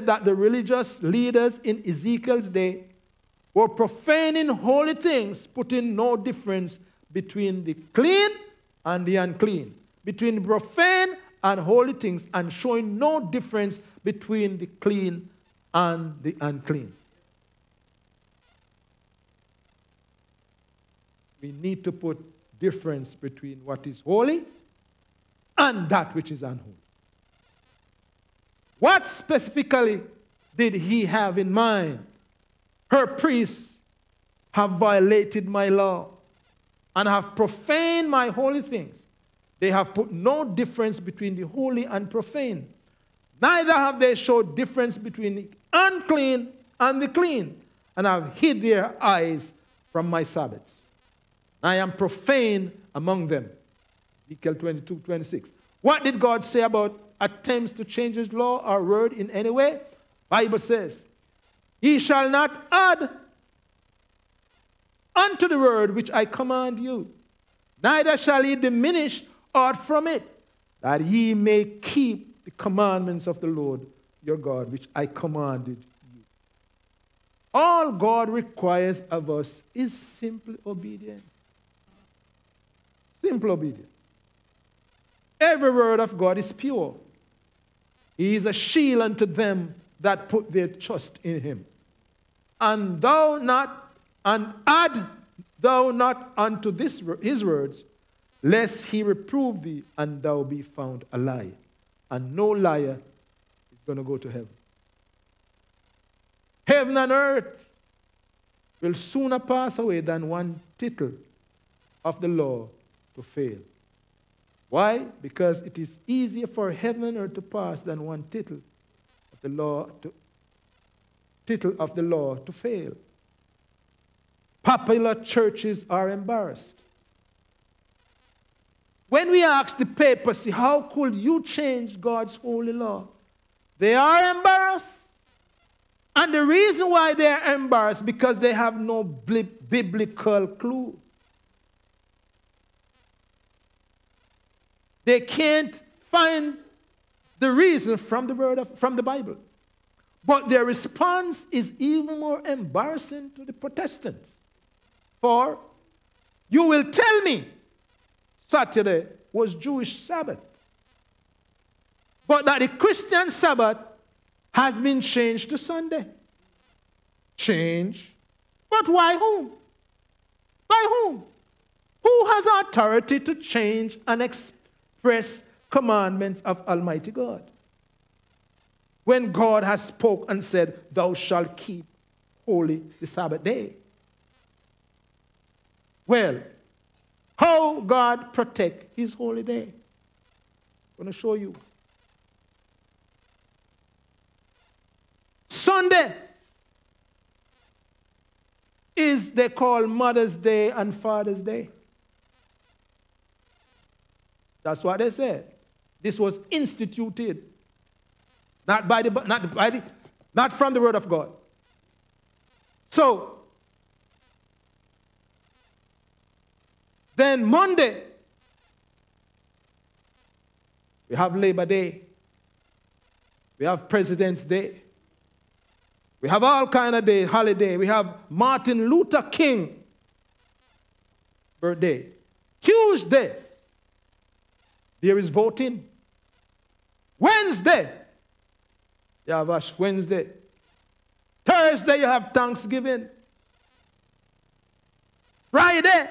that the religious leaders in Ezekiel's day were profaning holy things, putting no difference between the clean and the unclean, between profane and holy things, and showing no difference between the clean and the unclean. We need to put difference between what is holy and that which is unholy. What specifically did he have in mind? Her priests have violated my law and have profaned my holy things. They have put no difference between the holy and profane. Neither have they showed difference between the unclean and the clean, and have hid their eyes from my Sabbaths. I am profane among them. Ezekiel 22, 26. What did God say about attempts to change his law or word in any way? Bible says, He shall not add unto the word which I command you, neither shall he diminish aught from it, that ye may keep the commandments of the Lord your God, which I commanded you. All God requires of us is simple obedience. Simple obedience. Every word of God is pure. He is a shield unto them that put their trust in him. And thou not, and add thou not unto this, his words, lest he reprove thee and thou be found a liar. And no liar is going to go to heaven. Heaven and earth will sooner pass away than one tittle of the law to fail. Why? Because it is easier for heaven earth to pass than one tittle of the law to, tittle of the law to fail. Popular churches are embarrassed. When we ask the papacy, how could you change God's holy law? They are embarrassed. And the reason why they are embarrassed because they have no biblical clue. They can't find the reason from the word of, from the Bible. But their response is even more embarrassing to the Protestants. For you will tell me Saturday was Jewish Sabbath. But that the Christian Sabbath has been changed to Sunday. Change. But why whom? By whom? Who has authority to change and explain? Express commandments of Almighty God. When God has spoke and said, Thou shalt keep holy the Sabbath day. Well, how God protect his holy day. I'm going to show you. Sunday is they call Mother's Day and Father's Day. That's what they said. This was instituted. Not by the not by the not from the word of God. So then Monday we have Labor Day. We have President's Day. We have all kind of day, holiday. We have Martin Luther King birthday. Tuesdays there is voting. Wednesday, you have Ash Wednesday. Thursday, you have Thanksgiving. Friday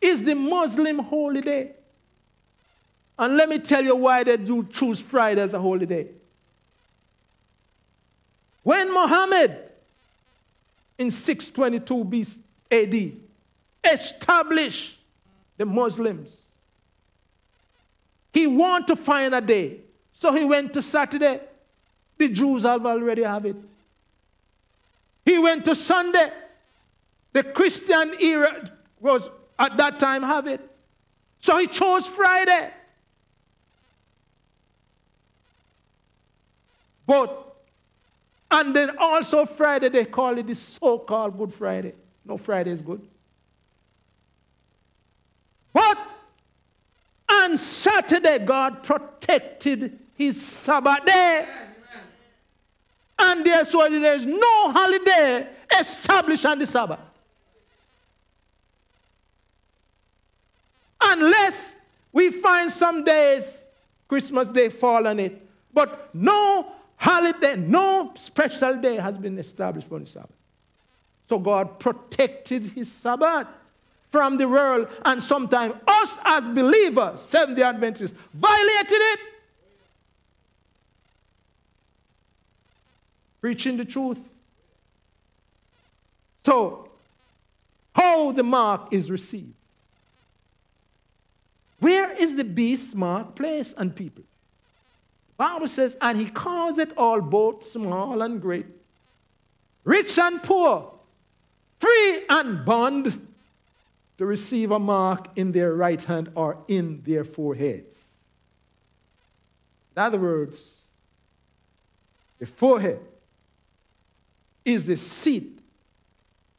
is the Muslim holiday. And let me tell you why they do choose Friday as a holiday. When Muhammad in 622 AD established the Muslims, he wanted to find a day. So he went to Saturday. The Jews have already have it. He went to Sunday. The Christian era was at that time have it. So he chose Friday. But, and then also Friday, they call it the so called Good Friday. No, Friday is good. But on Saturday, God protected his Sabbath day. clear so there's no holiday established on the Sabbath. Unless we find some days, Christmas Day fall on it, but no holiday, no special day has been established for the Sabbath. So God protected his Sabbath from the world, and sometimes us as believers, Seventh day Adventists, violated it. Preaching the truth. So, how the mark is received. Where is the beast mark placed on people? Bible says, and he calls it all, both small and great, rich and poor, free and bond, to receive a mark in their right hand or in their foreheads. In other words, the forehead is the seat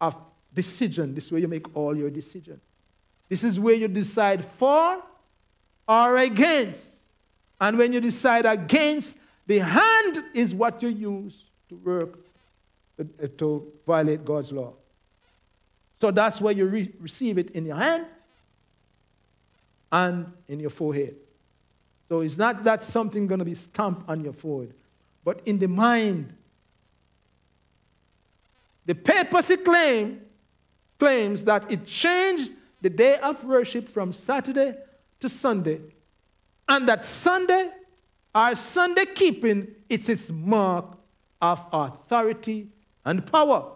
of decision. This is where you make all your decisions. This is where you decide for or against. And when you decide against, the hand is what you use to work uh, to violate God's law. So that's where you re- receive it in your hand and in your forehead. So it's not that something going to be stamped on your forehead, but in the mind. The papacy claim claims that it changed the day of worship from Saturday to Sunday. And that Sunday, our Sunday keeping, it's its mark of authority and power.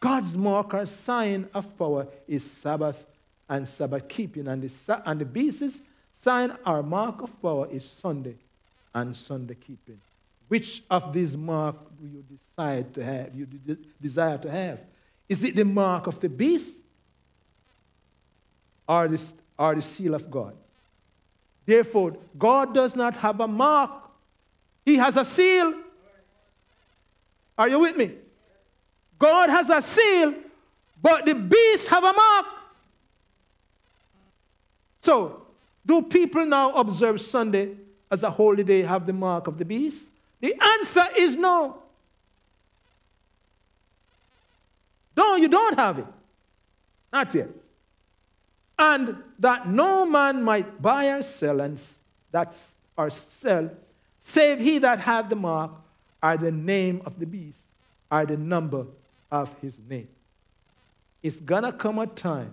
God's mark or sign of power is Sabbath and Sabbath keeping. And the, and the basis, sign or mark of power is Sunday and Sunday keeping. Which of these marks do you decide to have? You desire to have? Is it the mark of the beast or the, are the seal of God. Therefore, God does not have a mark, He has a seal. Are you with me? God has a seal, but the beasts have a mark. So, do people now observe Sunday as a holy day have the mark of the beast? The answer is no. No, you don't have it. Not yet and that no man might buy or sell and that's or sell save he that had the mark or the name of the beast or the number of his name it's gonna come a time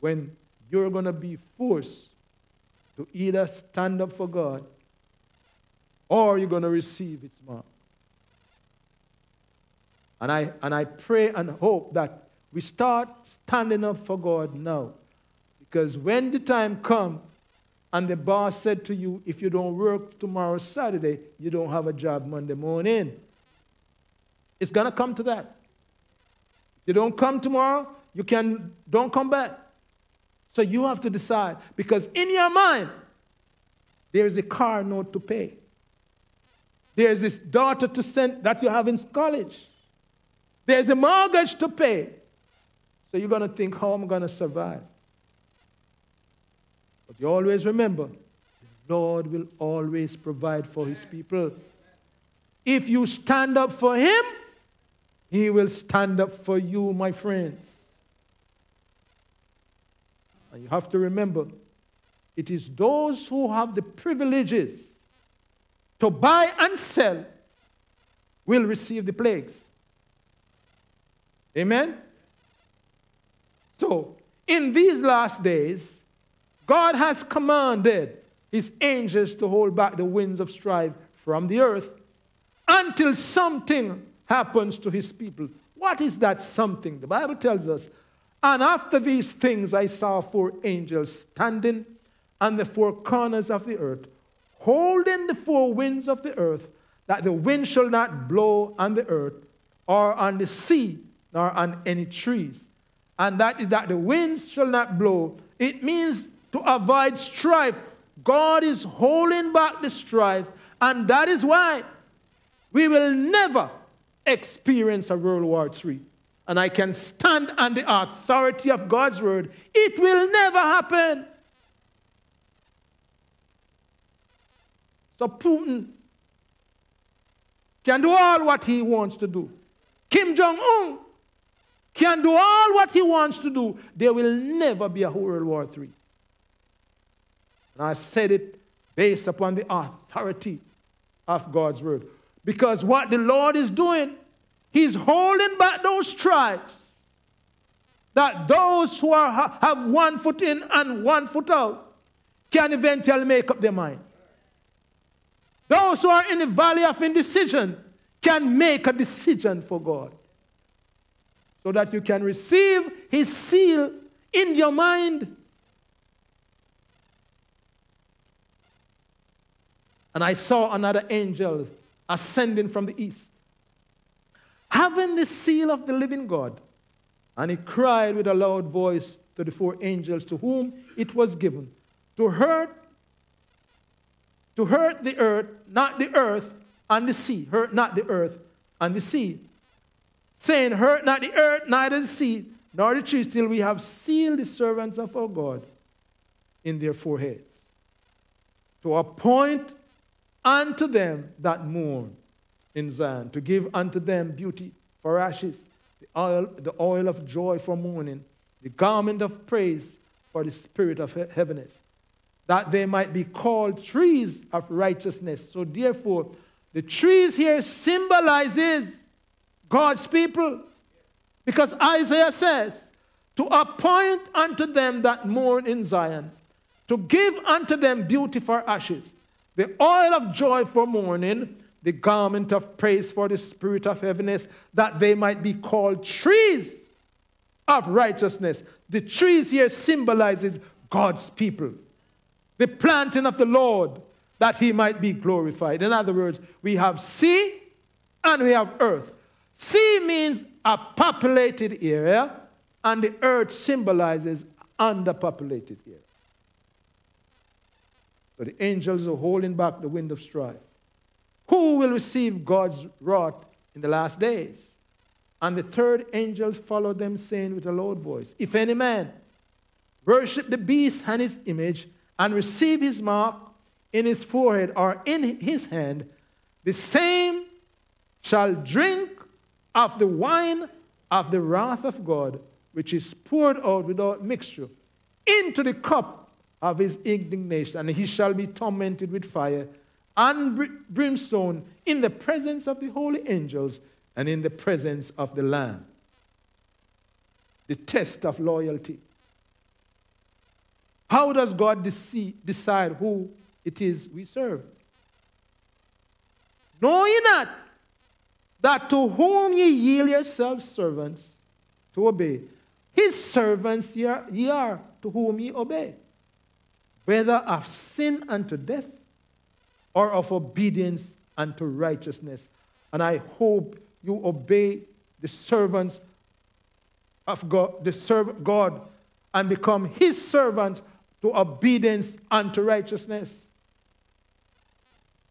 when you're gonna be forced to either stand up for god or you're gonna receive its mark and i and i pray and hope that we start standing up for God now. Because when the time comes and the boss said to you, if you don't work tomorrow, Saturday, you don't have a job Monday morning. It's going to come to that. You don't come tomorrow, you can don't come back. So you have to decide because in your mind, there's a car note to pay. There's this daughter to send that you have in college. There's a mortgage to pay. So you're going to think, how am I going to survive? But you always remember, the Lord will always provide for his people. If you stand up for him, he will stand up for you, my friends. And you have to remember, it is those who have the privileges to buy and sell will receive the plagues. Amen? So, in these last days, God has commanded his angels to hold back the winds of strife from the earth until something happens to his people. What is that something? The Bible tells us, and after these things I saw four angels standing on the four corners of the earth, holding the four winds of the earth, that the wind shall not blow on the earth, or on the sea, nor on any trees and that is that the winds shall not blow. It means to avoid strife. God is holding back the strife, and that is why we will never experience a World War III. And I can stand on the authority of God's word. It will never happen. So Putin can do all what he wants to do. Kim Jong un can do all what he wants to do. There will never be a World War III. And I said it based upon the authority of God's word. Because what the Lord is doing, He's holding back those tribes. That those who are, have one foot in and one foot out can eventually make up their mind. Those who are in the valley of indecision can make a decision for God. So that you can receive His seal in your mind. And I saw another angel ascending from the east, having the seal of the living God. And he cried with a loud voice to the four angels to whom it was given to hurt to hurt the earth, not the earth and the sea, hurt not the earth and the sea. Saying, hurt not the earth, neither the sea, nor the trees, till we have sealed the servants of our God in their foreheads. To appoint unto them that mourn in Zion, to give unto them beauty for ashes, the oil, the oil of joy for mourning, the garment of praise for the spirit of heaviness, that they might be called trees of righteousness. So therefore, the trees here symbolizes God's people. Because Isaiah says, to appoint unto them that mourn in Zion, to give unto them beauty for ashes, the oil of joy for mourning, the garment of praise for the spirit of heaviness, that they might be called trees of righteousness. The trees here symbolizes God's people. The planting of the Lord, that he might be glorified. In other words, we have sea and we have earth. Sea means a populated area, and the earth symbolizes underpopulated area. So the angels are holding back the wind of strife. Who will receive God's wrath in the last days? And the third angel followed them, saying with a loud voice, If any man worship the beast and his image, and receive his mark in his forehead or in his hand, the same shall drink of the wine of the wrath of God, which is poured out without mixture into the cup of his indignation, and he shall be tormented with fire and brimstone in the presence of the holy angels and in the presence of the Lamb. The test of loyalty. How does God decide who it is we serve? Know ye not that to whom ye yield yourselves servants to obey, his servants ye are, ye are to whom ye obey whether of sin unto death or of obedience unto righteousness. And I hope you obey the servants of God, the serv- God, and become his servant to obedience unto righteousness.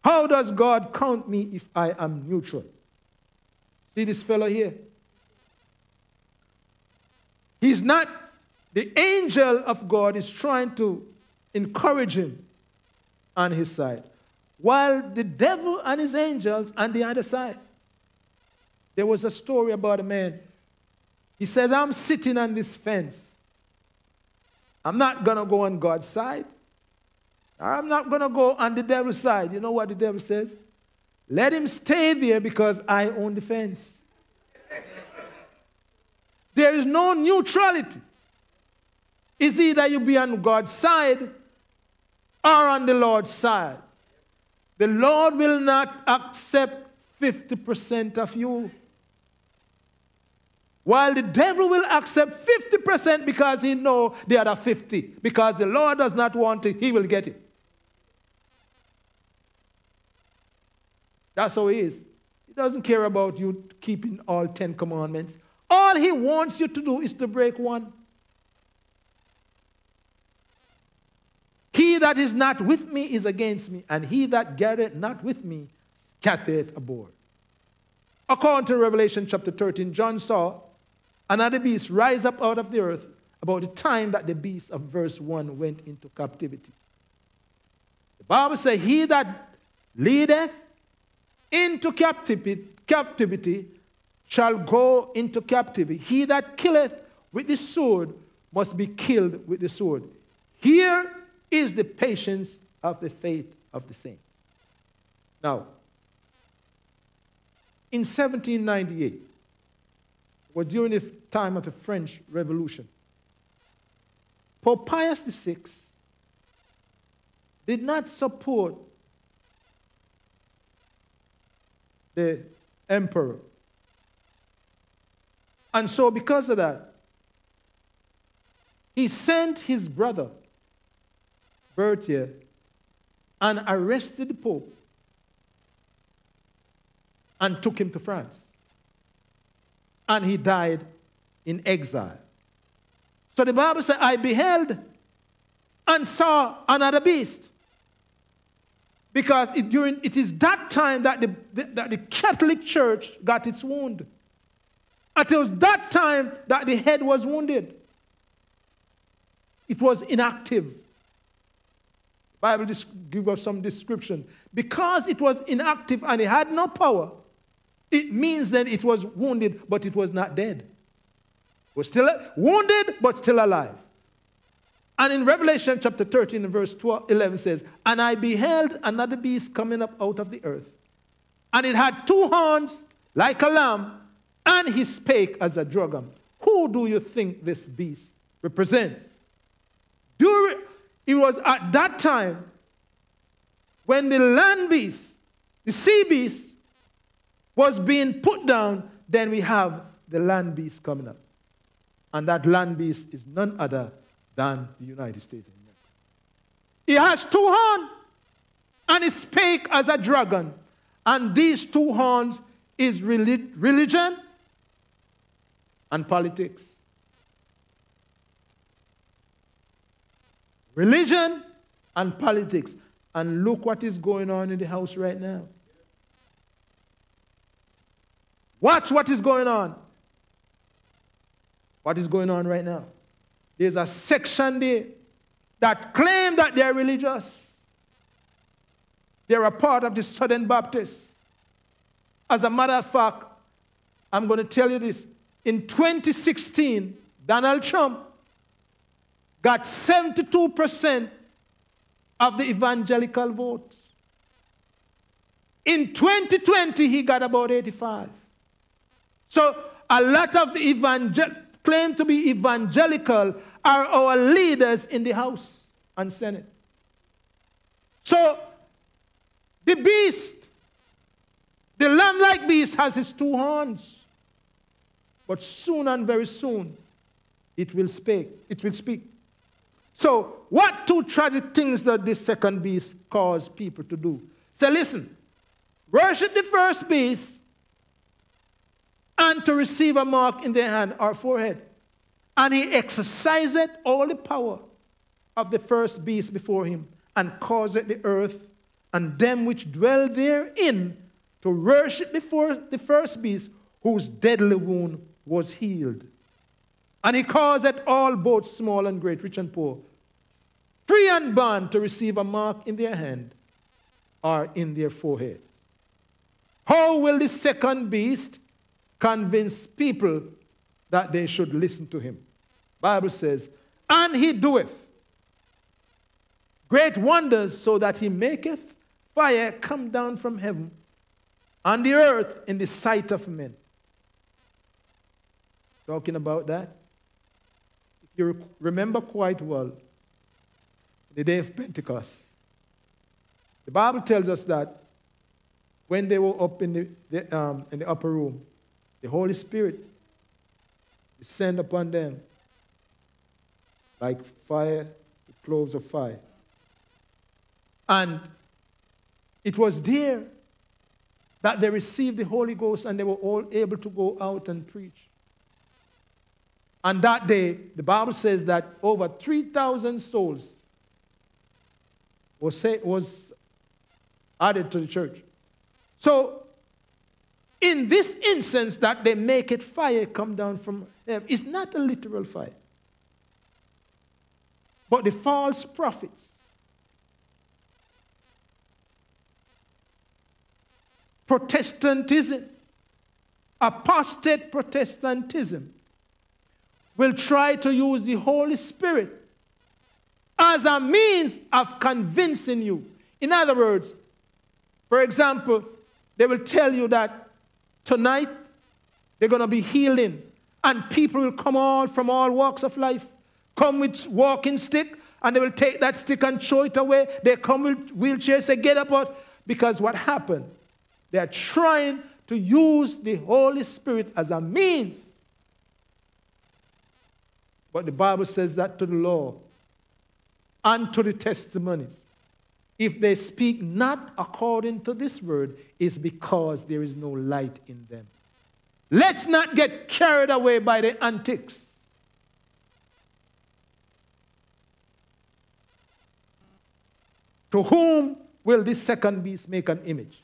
How does God count me if I am neutral? See this fellow here? He's not, the angel of God is trying to encourage him on his side, while the devil and his angels on the other side. There was a story about a man. He said, I'm sitting on this fence. I'm not going to go on God's side. I'm not going to go on the devil's side. You know what the devil says? Let him stay there because I own the fence. there is no neutrality. It's either you be on God's side or on the Lord's side. The Lord will not accept 50% of you. While the devil will accept 50% because he know the other 50. Because the Lord does not want it, he will get it. That's how he is. He doesn't care about you keeping all 10 commandments. All he wants you to do is to break one. He that is not with me is against me, and he that gathereth not with me scattereth abroad. According to Revelation chapter 13, John saw another beast rise up out of the earth about the time that the beast of verse 1 went into captivity. The Bible says, He that leadeth into captivity, captivity shall go into captivity. He that killeth with the sword must be killed with the sword. Here is the patience of the faith of the saints. Now, in 1798, or during the time of the French Revolution, Pope Pius VI did not support the emperor. And so, because of that, he sent his brother, And arrested the Pope and took him to France. And he died in exile. So the Bible said, I beheld and saw another beast. Because it, during, it is that time that the, the, that the Catholic Church got its wound. It was that time that the head was wounded. It was inactive. Bible gives us some description. Because it was inactive and it had no power, it means that it was wounded, but it was not dead. It was still wounded, but still alive. And in Revelation chapter 13 and verse 12, 11 says, And I beheld another beast coming up out of the earth. And it had two horns like a lamb, and he spake as a dragon. Who do you think this beast represents? During, it was at that time when the land beast, the sea beast, was being put down, then we have the land beast coming up. And that land beast is none other than the United States of America. He has two horns, and he spake as a dragon. And these two horns is religion and politics. Religion and politics. And look what is going on in the house right now. Watch what is going on. What is going on right now? There's a section there that claim that they're religious. They're a part of the Southern Baptists. As a matter of fact, I'm going to tell you this. In 2016, Donald Trump got 72% of the evangelical votes. In 2020, he got about 85. So a lot of the evangel claim to be evangelical are our leaders in the House and Senate. So, the beast, the lamb like beast, has its two horns. But soon and very soon, it will speak. It will speak. So, what two tragic things that this second beast cause people to do? Say, listen, worship the first beast and to receive a mark in their hand or forehead. And he exercised all the power of the first beast before him, and caused the earth and them which dwell therein to worship before the first beast, whose deadly wound was healed. And he caused all, both small and great, rich and poor, free and bond, to receive a mark in their hand or in their forehead. How will the second beast convince people that they should listen to him? Bible says, and he doeth great wonders so that he maketh fire come down from heaven on the earth in the sight of men. Talking about that, if you remember quite well, the day of Pentecost, the Bible tells us that when they were up in the, the um, in the upper room, the Holy Spirit descended upon them like fire, the cloves of fire. And it was there that they received the Holy Ghost and they were all able to go out and preach. And that day, the Bible says that over 3,000 souls was, say, was added to the church. So, in this instance, that they make it fire come down from heaven, it's not a literal fire. But the false prophets Protestantism, apostate Protestantism, will try to use the Holy Spirit as a means of convincing you. In other words, for example, they will tell you that tonight they're going to be healing, and people will come all from all walks of life, come with walking stick, and they will take that stick and throw it away. They come with wheelchairs, say, get up out. Because what happened? They are trying to use the Holy Spirit as a means. But the Bible says that to the law and to the testimonies. If they speak not according to this word, it's because there is no light in them. Let's not get carried away by the antics. To whom will this second beast make an image?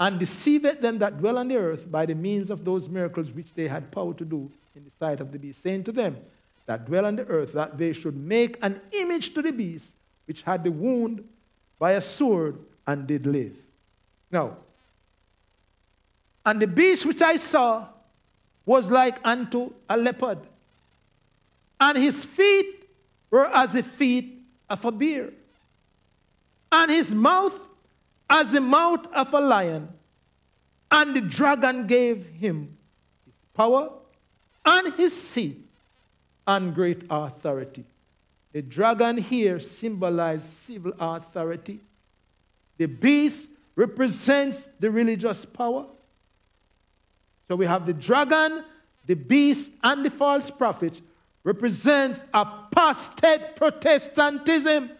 And deceiveth them that dwell on the earth by the means of those miracles which they had power to do in the sight of the beast, saying to them that dwell on the earth that they should make an image to the beast which had the wound by a sword and did live. Now, and the beast which I saw was like unto a leopard, and his feet were as the feet of a bear and his mouth as the mouth of a lion. And the dragon gave him his power and his seat and great authority. The dragon here symbolizes civil authority. The beast represents the religious power. So we have the dragon, the beast, and the false prophet represents apostate Protestantism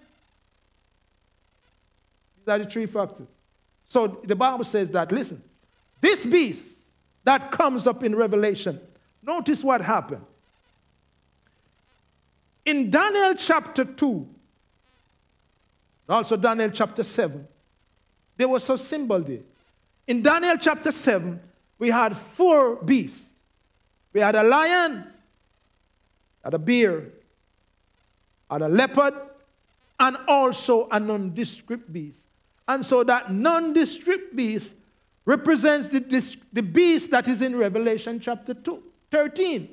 These are the three factors. So the Bible says that, listen, this beast that comes up in Revelation, notice what happened. In Daniel chapter 2, also Daniel chapter 7, there was a symbol there. In Daniel chapter 7, we had four beasts. We had a lion, had a bear, had a leopard, and also a nondescript beast. And so that nondescript beast represents the, the beast that is in Revelation chapter 2, 13.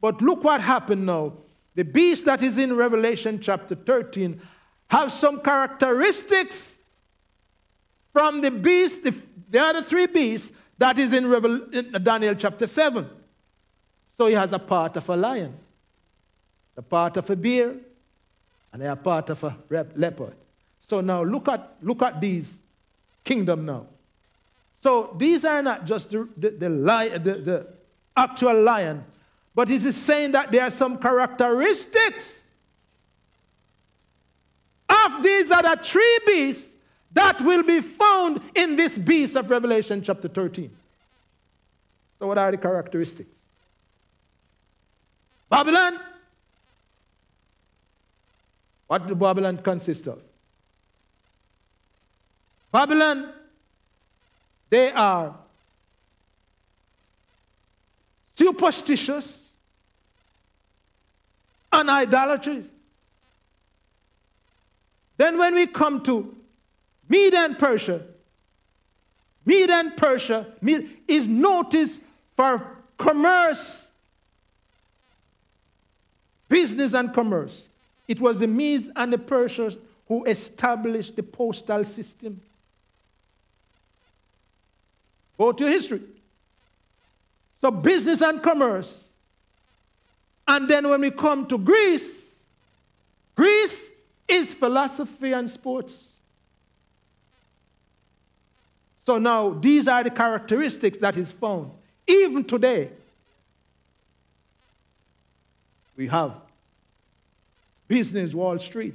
But look what happened now. The beast that is in Revelation chapter 13 have some characteristics from the beast, the, the other three beasts that is in, Revel, in Daniel chapter 7. So he has a part of a lion, a part of a bear, and a part of a leopard. So now look at, look at these kingdom now. So these are not just the, the, the, the, the actual lion, but he is saying that there are some characteristics of these other three beasts that will be found in this beast of Revelation chapter 13. So, what are the characteristics? Babylon. What does Babylon consist of? Babylon, they are superstitious and idolatries. Then when we come to Media and Persia, Media and Persia is noticed for commerce, business and commerce. It was the Medes and the Persians who established the postal system. Go to history. So, business and commerce. And then when we come to Greece, Greece is philosophy and sports. So now these are the characteristics that is found. Even today, we have business Wall Street,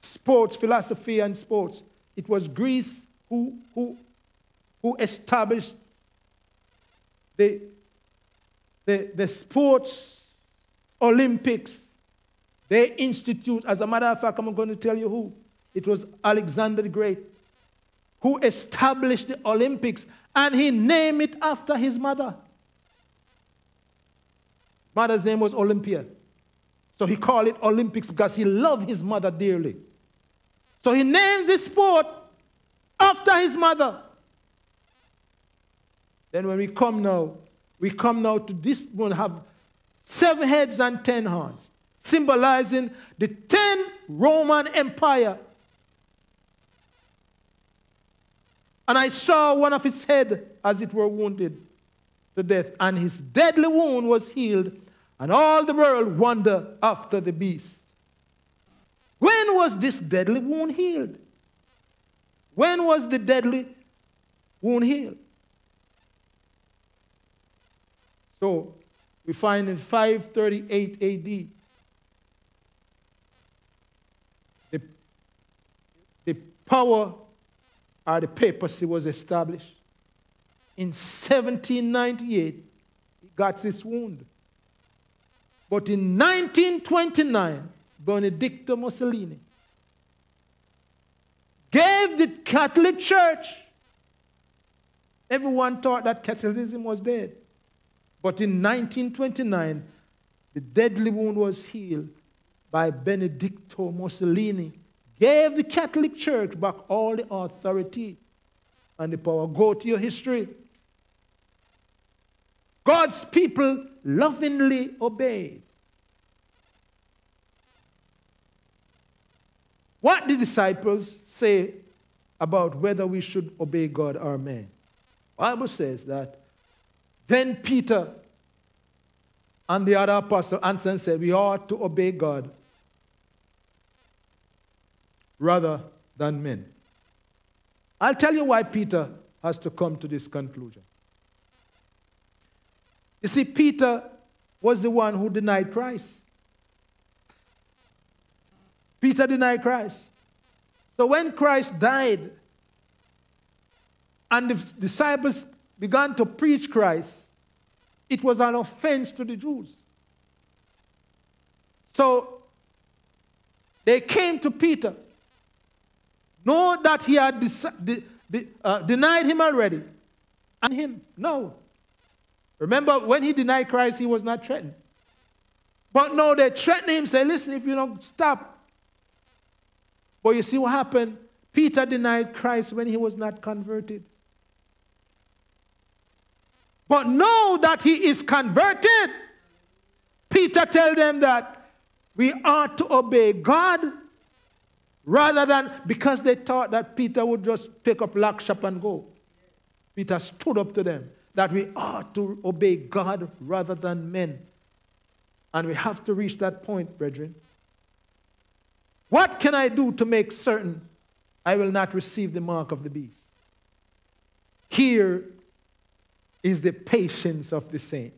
sports, philosophy, and sports. It was Greece who, who who established the, the, the sports Olympics. They institute, as a matter of fact, I'm going to tell you who. It was Alexander the Great who established the Olympics and he named it after his mother. Mother's name was Olympia. So he called it Olympics because he loved his mother dearly. So he names the sport after his mother. Then when we come now, we come now to this one have seven heads and ten horns, symbolizing the ten Roman Empire. And I saw one of his head as it were wounded to death, and his deadly wound was healed, and all the world wondered after the beast. When was this deadly wound healed? When was the deadly wound healed? So we find in 538 AD, the, the power or the papacy was established. In 1798, he got this wound. But in 1929, Benedicto Mussolini gave the Catholic Church. Everyone thought that Catholicism was dead. But in 1929, the deadly wound was healed by Benedicto Mussolini. Gave the Catholic Church back all the authority and the power. Go to your history. God's people lovingly obeyed. What the disciples say about whether we should obey God or man? Bible says that then Peter and the other apostle answered and said, We ought to obey God rather than men. I'll tell you why Peter has to come to this conclusion. You see, Peter was the one who denied Christ. Peter denied Christ. So when Christ died and the disciples began to preach Christ, it was an offense to the Jews. So they came to Peter, know that he had de- de- uh, denied him already, and him, no. Remember, when he denied Christ, he was not threatened. But no, they threatened him, say, listen, if you don't stop. But you see what happened? Peter denied Christ when he was not converted. But know that he is converted. Peter tell them that we ought to obey God rather than because they thought that Peter would just pick up lock shop and go. Peter stood up to them that we ought to obey God rather than men. And we have to reach that point, brethren. What can I do to make certain I will not receive the mark of the beast? Here is the patience of the saints.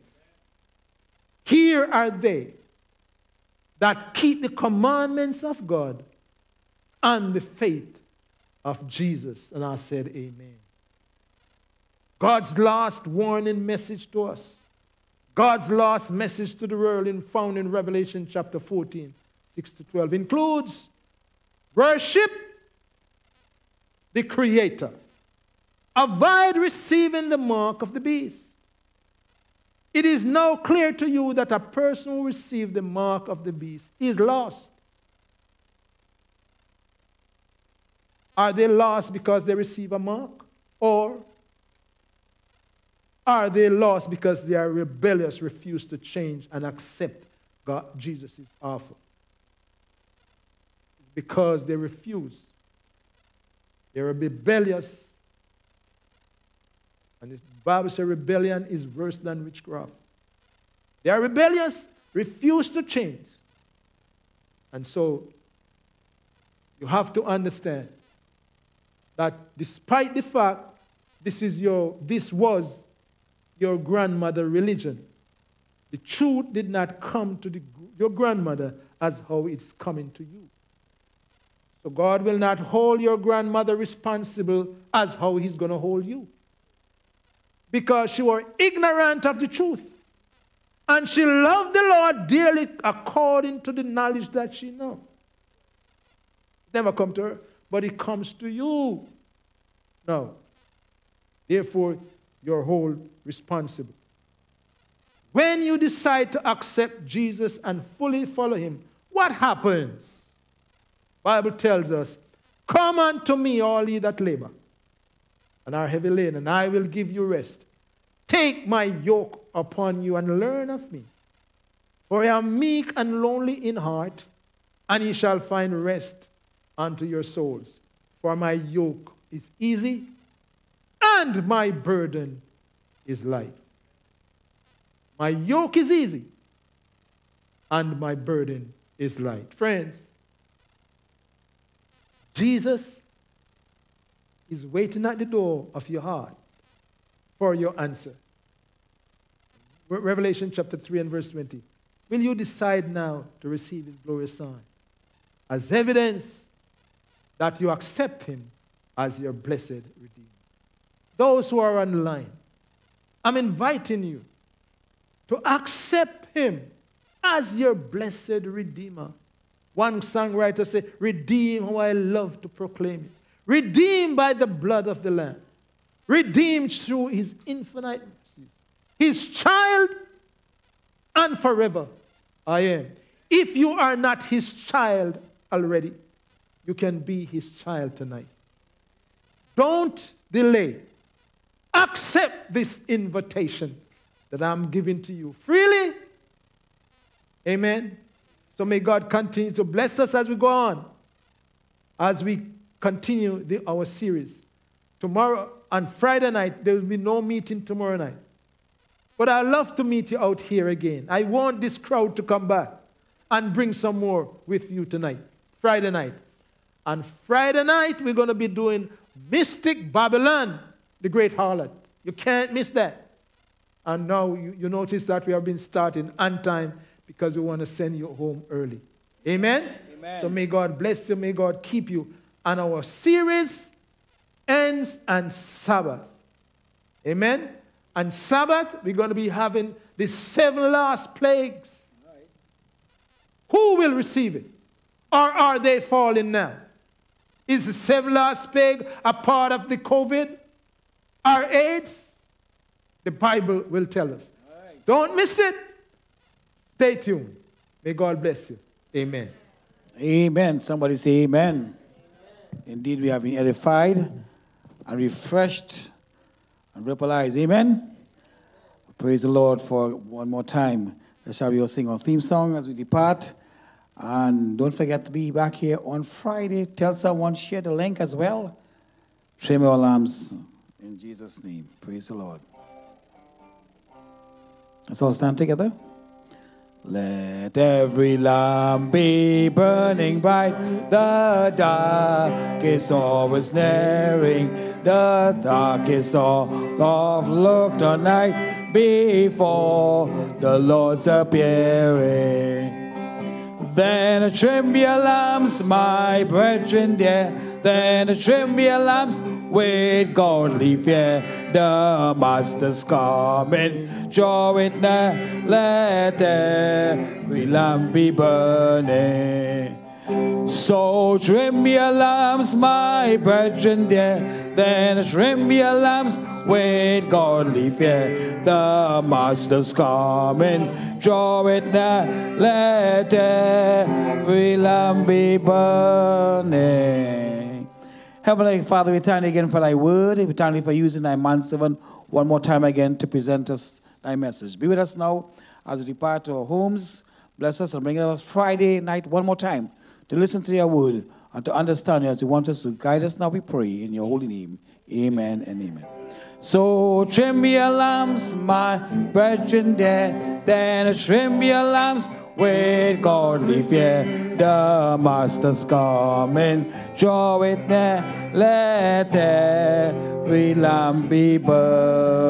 Here are they that keep the commandments of God and the faith of Jesus. And I said, Amen. God's last warning message to us, God's last message to the world, in, found in Revelation chapter 14, 6 to 12, includes worship the Creator Avoid receiving the mark of the beast. It is now clear to you that a person who receives the mark of the beast is lost. Are they lost because they receive a mark? Or are they lost because they are rebellious, refuse to change and accept God, Jesus' offer? Because they refuse. They're rebellious and the Bible says rebellion is worse than witchcraft. They are rebellious, refuse to change. And so you have to understand that despite the fact this is your this was your grandmother religion, the truth did not come to the, your grandmother as how it's coming to you. So God will not hold your grandmother responsible as how he's going to hold you because she was ignorant of the truth. And she loved the Lord dearly according to the knowledge that she know. Never come to her, but it comes to you. No. Therefore, you're whole responsible. When you decide to accept Jesus and fully follow him, what happens? Bible tells us, Come unto me, all ye that labor and are heavy laden, and I will give you rest. Take my yoke upon you and learn of me. For I am meek and lonely in heart, and ye shall find rest unto your souls. For my yoke is easy, and my burden is light. My yoke is easy, and my burden is light. Friends, Jesus is waiting at the door of your heart for your answer. Revelation chapter 3 and verse 20. Will you decide now to receive his glorious sign as evidence that you accept him as your blessed Redeemer? Those who are online, I'm inviting you to accept him as your blessed Redeemer. One songwriter said, Redeem how I love to proclaim it. Redeemed by the blood of the Lamb. Redeemed through his infinite mercy. His child and forever I am. If you are not his child already, you can be his child tonight. Don't delay. Accept this invitation that I'm giving to you freely. Amen. So may God continue to bless us as we go on, as we continue the, our series. Tomorrow, on Friday night, there will be no meeting tomorrow night. But I'd love to meet you out here again. I want this crowd to come back and bring some more with you tonight, Friday night. On Friday night, we're going to be doing Mystic Babylon, the great harlot. You can't miss that. And now you, you notice that we have been starting on time because we want to send you home early. Amen? Amen? So may God bless you, may God keep you. And our series ends on Sabbath. Amen? And Sabbath, we're going to be having the seven last plagues. Who will receive it? Or are they falling now? Is the seven last plague a part of the COVID or AIDS? The Bible will tell us. Right. Don't miss it. Stay tuned. May God bless you. Amen. Amen. Somebody say amen. Indeed, we have been edified and refreshed and eyes. Amen. Praise the Lord for one more time. Let's Shall we all sing our theme song as we depart? And don't forget to be back here on Friday. Tell someone, share the link as well. Trim your lamps in Jesus' name. Praise the Lord. Let's all stand together. Let every lamp be burning bright, the dark is always nearing the darkest hour of looked on night before the Lord's appearing. Then trim your lamps, my brethren dear, then trim your lamps with godly fear. The Master's coming, it near, let every lamp be burning. So trim your lamps, my brethren dear, then trim your lamps with godly fear. The Master's coming, draw it now, let every lamp be burning. Heavenly Father, we thank you again for thy word. We thank you for using thy manservant one more time again to present us thy message. Be with us now as we depart to our homes. Bless us and bring us Friday night one more time to listen to your word and to understand you as you want us to guide us now, we pray in your holy name. Amen and amen. So trim your lamps, my brethren dear, then trim your lamps with godly fear. The Master's coming, draw it near, let every lamp be burned.